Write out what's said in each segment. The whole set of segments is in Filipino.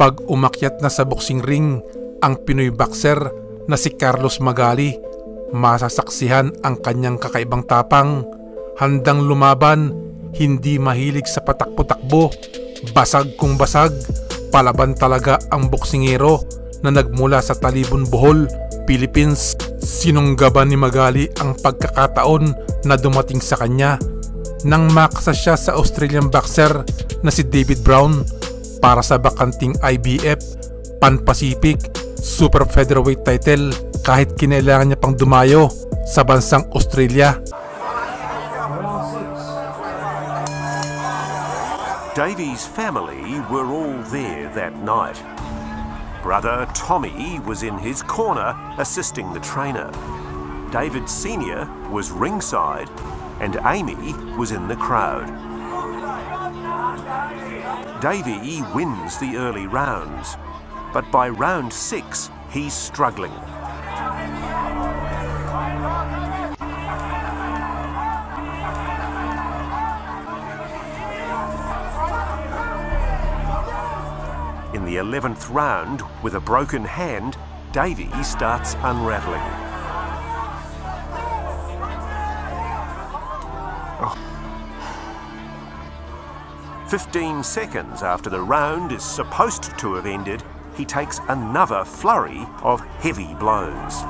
Pag umakyat na sa boxing ring ang Pinoy boxer na si Carlos Magali, masasaksihan ang kanyang kakaibang tapang, handang lumaban, hindi mahilig sa patakbo-takbo, basag kung basag, palaban talaga ang boksingero na nagmula sa Talibon Bohol, Philippines. Sinunggaban ni Magali ang pagkakataon na dumating sa kanya nang makasa siya sa Australian boxer na si David Brown para sa bakanting IBF Pan-Pacific Super Featherweight title kahit kinailangan niya pang dumayo sa bansang Australia. Davy's family were all there that night. Brother Tommy was in his corner assisting the trainer. David Sr. was ringside and Amy was in the crowd. Davy wins the early rounds, but by round six, he's struggling. In the 11th round, with a broken hand, Davy starts unravelling. 15 seconds after the round is supposed to have ended, he takes another flurry of heavy blows.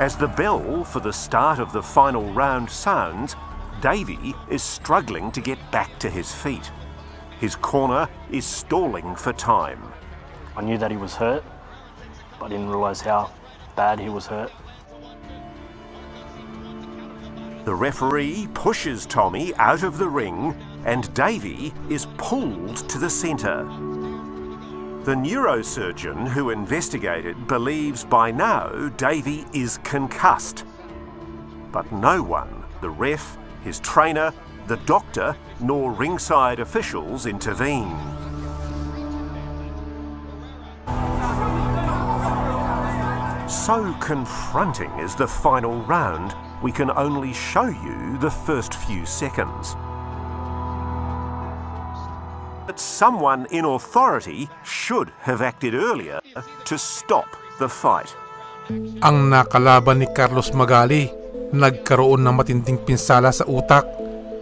As the bell for the start of the final round sounds, Davy is struggling to get back to his feet. His corner is stalling for time. I knew that he was hurt, but I didn't realise how bad he was hurt. The referee pushes Tommy out of the ring and Davy is pulled to the centre. The neurosurgeon who investigated believes by now Davy is concussed. But no one, the ref, his trainer, the doctor, nor ringside officials intervene. So confronting is the final round, we can only show you the first few seconds. But someone in authority should have acted earlier to stop the fight. Ang nakalaban ni Carlos Magali, nagkaroon ng matinding pinsala sa utak,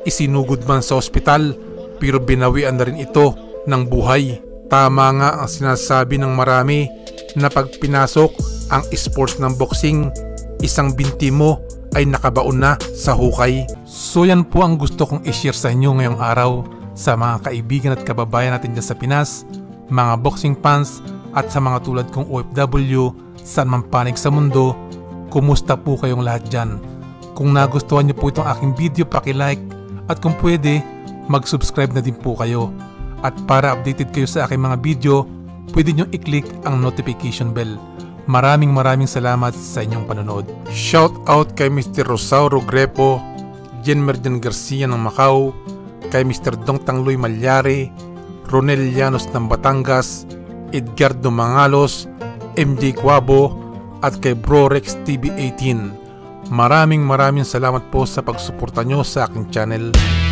isinugod man sa ospital pero binawian na rin ito ng buhay. Tama nga ang sinasabi ng marami na pag pinasok ang sports ng boxing, isang binti mo ay nakabaon na sa hukay. So yan po ang gusto kong i-share sa inyo ngayong araw sa mga kaibigan at kababayan natin dyan sa Pinas, mga boxing fans at sa mga tulad kong OFW saan man panig sa mundo, kumusta po kayong lahat dyan? Kung nagustuhan niyo po itong aking video, paki-like at kung pwede, mag-subscribe na din po kayo. At para updated kayo sa aking mga video, pwede nyo i-click ang notification bell. Maraming maraming salamat sa inyong panonood. Shout out kay Mr. Rosauro Grepo, Jen Merjan Garcia ng Macau, kay Mr. Dong Tangloy Malyari, Ronel Llanos ng Batangas, Edgardo Mangalos, MJ Quabo, at kay Bro Rex TV18. Maraming maraming salamat po sa pagsuporta nyo sa aking channel.